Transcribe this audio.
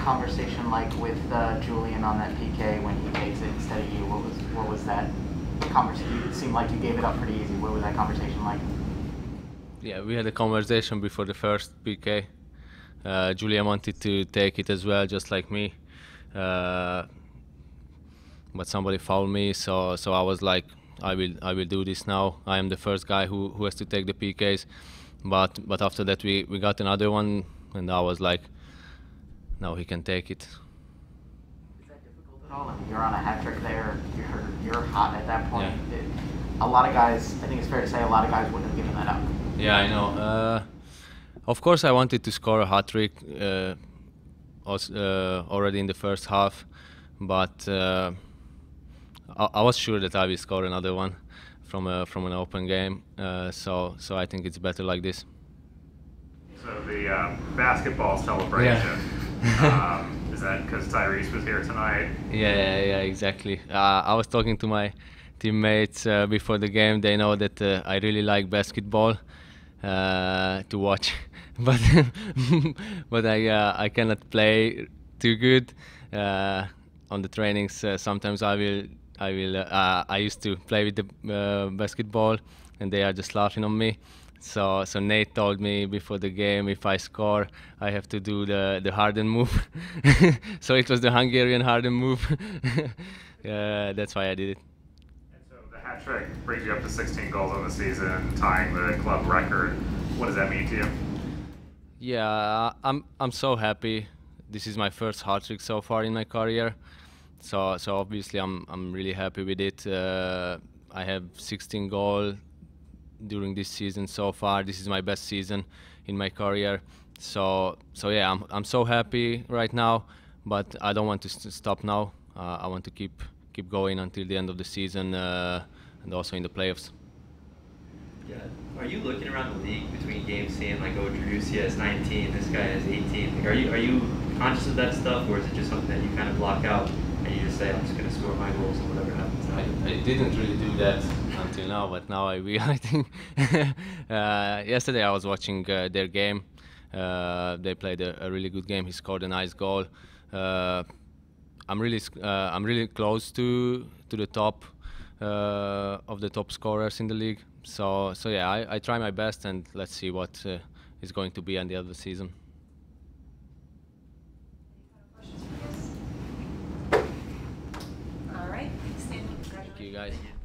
conversation like with uh, Julian on that PK when he takes it instead of you? What was what was that conversation? It seemed like you gave it up pretty easy. What was that conversation like? Yeah, we had a conversation before the first PK. Uh, Julian wanted to take it as well, just like me. Uh, but somebody fouled me, so so I was like, I will I will do this now. I am the first guy who, who has to take the PKs. But but after that we, we got another one, and I was like, now he can take it. Is that difficult at all? I mean, you're on a hat trick there. You're you're hot at that point. Yeah. It, a lot of guys, I think it's fair to say, a lot of guys wouldn't have given that up. Yeah, I know. Uh, of course, I wanted to score a hat trick uh, uh, already in the first half, but uh, I, I was sure that I will score another one from a, from an open game. Uh, so so I think it's better like this. So the uh, basketball celebration, um, is that because Tyrese was here tonight? Yeah, yeah, yeah, exactly. Uh, I was talking to my teammates uh, before the game. They know that uh, I really like basketball uh, to watch, but but I uh, I cannot play too good uh, on the trainings. Sometimes I will I will uh, I used to play with the uh, basketball, and they are just laughing on me. So so Nate told me before the game if I score I have to do the the Harden move. so it was the Hungarian Harden move. uh, that's why I did it. And so the hat trick brings you up to 16 goals on the season, tying the club record. What does that mean to you? Yeah, I'm I'm so happy. This is my first hat trick so far in my career. So so obviously I'm I'm really happy with it. Uh, I have 16 goals during this season so far. This is my best season in my career. So so yeah, I'm I'm so happy right now, but I don't want to st- stop now. Uh, I want to keep keep going until the end of the season uh, and also in the playoffs. Yeah. Are you looking around the league between games seeing like, oh, Driussi has 19, this guy has 18? Like, are you are you conscious of that stuff, or is it just something that you kind of block out and you just say, I'm just gonna score my goals and whatever happens? I, I didn't really do that until now, but now I will. I think uh, yesterday I was watching uh, their game. Uh, they played a, a really good game. He scored a nice goal. Uh, I'm really uh, I'm really close to to the top uh, of the top scorers in the league. So so yeah, I, I try my best and let's see what uh, is going to be at the end of the season. Guys.